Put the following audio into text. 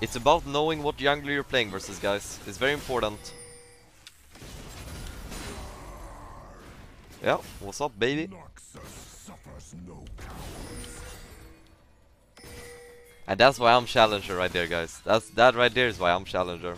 It's about knowing what jungler you're playing versus, guys. It's very important. Yeah, what's up, baby? And that's why I'm challenger right there, guys. That's that right there is why I'm challenger.